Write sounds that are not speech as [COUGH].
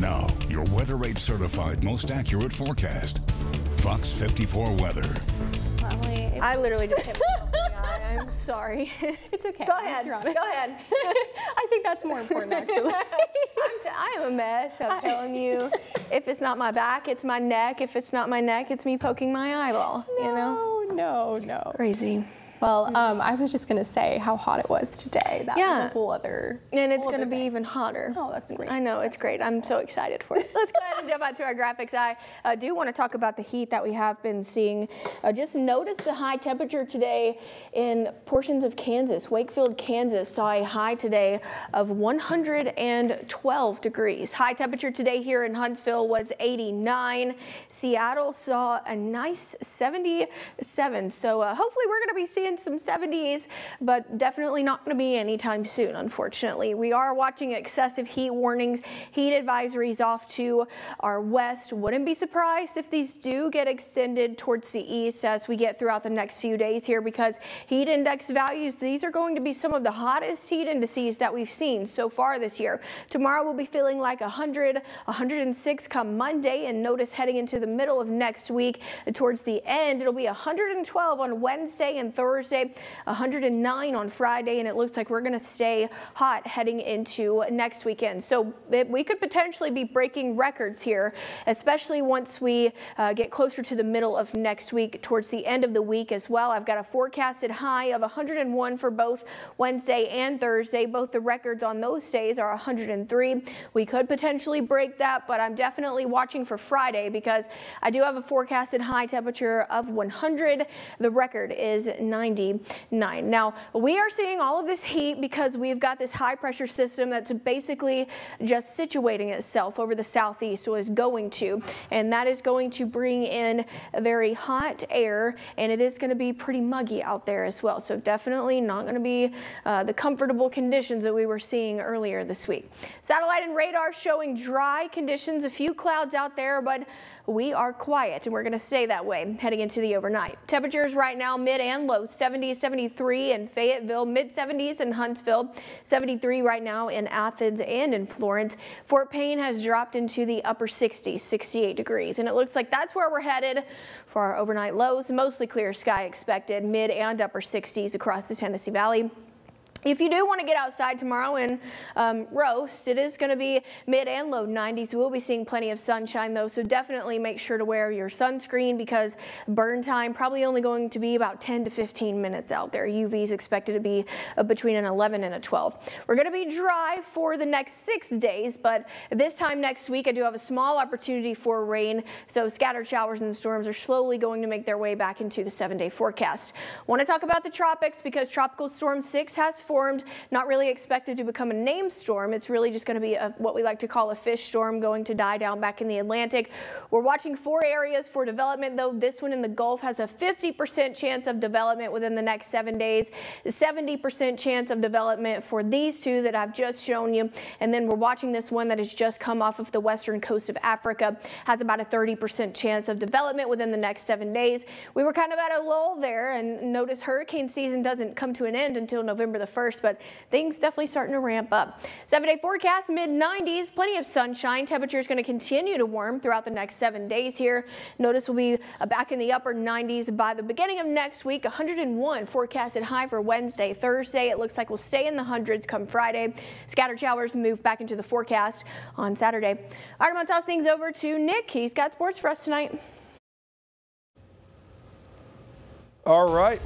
Now, your weather rate certified most accurate forecast. Fox 54 weather. I literally just hit myself [LAUGHS] in the eye. I'm sorry. [LAUGHS] It's okay. Go ahead. you're Go ahead. [LAUGHS] I think that's more important, actually. I'm t- I am a mess. I'm telling you. If it's not my back, it's my neck. If it's not my neck, it's me poking my eyeball. You know? no, no, no. Crazy. Well, um, I was just gonna say how hot it was today. That was Yeah. a whole other. And it's going to be thing. even hotter. Oh, that's great. I know, it's great. I'm so excited for it. [LAUGHS] Let's go ahead and jump out to our graphics. I uh, do want to talk about the heat that we have been seeing. Uh, just notice the high temperature today in portions of Kansas. Wakefield, Kansas saw a high today of 112 degrees. High temperature today here in Huntsville was 89. Seattle saw a nice 77. So uh, hopefully we're going to be seeing some 70s, but definitely not going to be anytime soon, unfortunately. We are watching excessive heat warnings, heat advisories off to our west. Wouldn't be surprised if these do get extended towards the east as we get throughout the next few days here because heat index values, these are going to be some of the hottest heat indices that we've seen so far this year. Tomorrow we'll be feeling like 100, 106 come Monday and notice heading into the middle of next week towards the end, it'll be 112 on Wednesday and Thursday, 109 on Friday, and it looks like we're going to stay hot heading into next weekend. So it, we could potentially be breaking records here, especially once we uh, get closer to the middle of next week, towards the end of the week as well. I've got a forecasted high of 101 for both Wednesday and Thursday. Both the records on those days are 103. We could potentially break that, but I'm definitely watching for Friday because I do have a forecasted high temperature of 100. The record is 99. Now, we are seeing all of this heat because we've got this high pressure system that's basically just situating itself over the southeast, so is going to, and that is going to bring in very hot air, and it is going to be pretty muggy out there as well. So definitely not going to be uh, the comfortable conditions that we were seeing earlier this week. Satellite and radar showing dry conditions, a few clouds out there, but we are quiet and we're going to stay that way heading into the overnight. Temperatures right now mid and low 70, 73 in Fayetteville, mid 70s in Huntsville, 73 right now in Athens and in Florence. Fort Payne has dropped into the upper 60s, 68 degrees, and it looks like that's where we're headed for our overnight lows. Mostly clear sky expected, mid and upper 60s across the Tennessee Valley. If you do want to get outside tomorrow and um, roast, it is going to be mid and low 90s. We'll be seeing plenty of sunshine though, so definitely make sure to wear your sunscreen because burn time probably only going to be about 10 to 15 minutes out there. UV is expected to be uh, between an 11 and a 12. We're going to be dry for the next six days, but this time next week I do have a small opportunity for rain, so scattered showers and storms are slowly going to make their way back into the seven-day forecast. Want to talk about the tropics because Tropical Storm 6 has formed, not really expected to become a named storm. It's really just going to be a, what we like to call a fish storm going to die down back in the Atlantic. We're watching four areas for development, though. This one in the Gulf has a 50% chance of development within the next seven days, 70% chance of development for these two that I've just shown you. And then we're watching this one that has just come off of the western coast of Africa, has about a 30% chance of development within the next seven days. We were kind of at a lull there, and notice hurricane season doesn't come to an end until November the 1st, but things definitely starting to ramp up. Seven day forecast, mid 90s, plenty of sunshine. Temperature is going to continue to warm throughout the next seven days here. Notice we'll be back in the upper 90s by the beginning of next week. 101 forecasted high for Wednesday. Thursday, it looks like we'll stay in the hundreds come Friday. Scattered showers move back into the forecast on Saturday. All right, I'm going to toss things over to Nick. He's got sports for us tonight. All right.